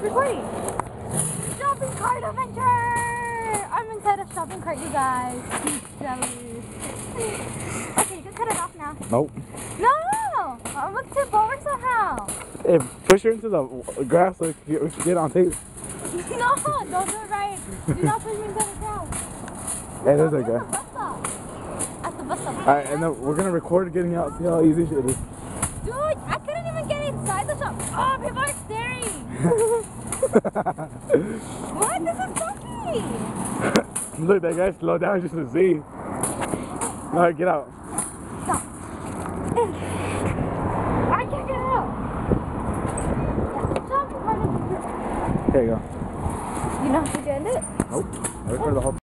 Recording. Shopping cart adventure! I'm inside a shopping cart, you guys. Okay, you can cut it off now. Nope. No! I want to forward somehow. Hey, push her into the grass so we can get, we can get on tape. No, don't do it right. Do not push me into the ground. Hey, there's a guy. bus stop? At the bus stop. Alright, and then we're gonna record getting out, see how easy it is. Dude, I couldn't even get inside the shop. Oh, people are staring. what? This is funky. Look, that guy slowed down just to see. Alright, get out. Stop. I can't get out. Yeah, shopping cart adventure. Here you go. You know how to get it? Nope. I recorded the whole